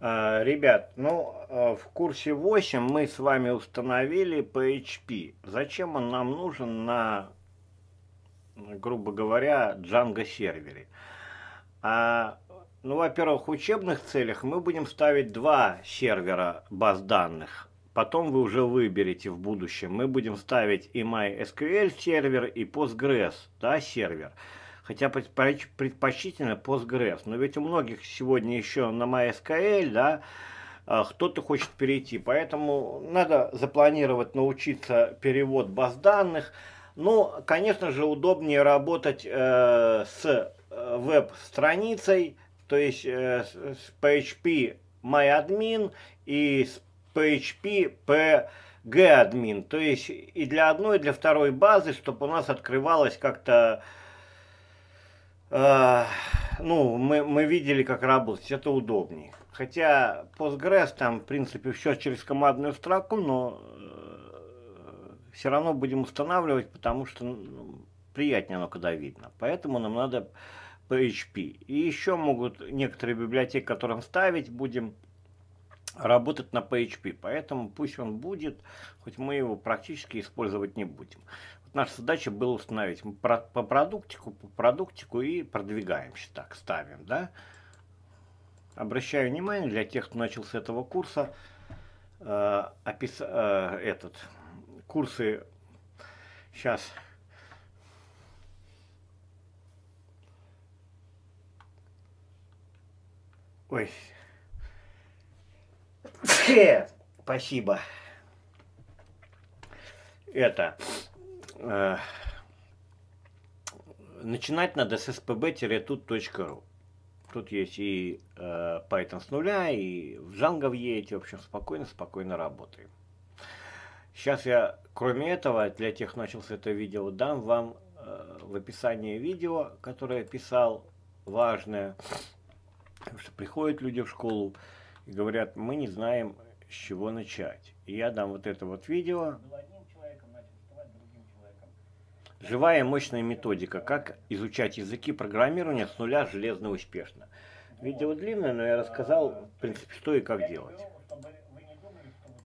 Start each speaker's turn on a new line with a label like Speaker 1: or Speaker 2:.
Speaker 1: А, ребят, ну, а, в курсе 8 мы с вами установили PHP. Зачем он нам нужен на, грубо говоря, Django сервере? А, ну, во-первых, в учебных целях мы будем ставить два сервера баз данных. Потом вы уже выберете в будущем. Мы будем ставить и MySQL сервер, и Postgres да, сервер хотя предпочтительно Postgres. Но ведь у многих сегодня еще на MySQL, да, а, кто-то хочет перейти. Поэтому надо запланировать, научиться перевод баз данных. Ну, конечно же, удобнее работать э, с э, веб-страницей, то есть э, с PHP MyAdmin и с PHP PGAdmin. То есть и для одной, и для второй базы, чтобы у нас открывалось как-то э, ну, мы, мы видели, как работать, это удобнее. Хотя Postgres там, в принципе, все через командную строку, но э, все равно будем устанавливать, потому что ну, приятнее оно, когда видно. Поэтому нам надо PHP. И еще могут некоторые библиотеки, которым ставить, будем работать на PHP. Поэтому пусть он будет, хоть мы его практически использовать не будем наша задача была установить по продуктику, по продуктику и продвигаемся так, ставим, да. Обращаю внимание для тех, кто начал с этого курса, э, опис, э, этот, курсы, сейчас, ой, спасибо, это, э, начинать надо с spb-tut.ru. Тут есть и э, Python с нуля, и в Django въедете. В общем, спокойно-спокойно работаем. Сейчас я, кроме этого, для тех, кто начал с этого видео, дам вам э, в описании видео, которое писал, важное. Потому что приходят люди в школу и говорят, мы не знаем, с чего начать. И я дам вот это вот видео. Живая мощная методика, как изучать языки программирования с нуля железно успешно. Видео длинное, но я рассказал, в принципе, что и как делать.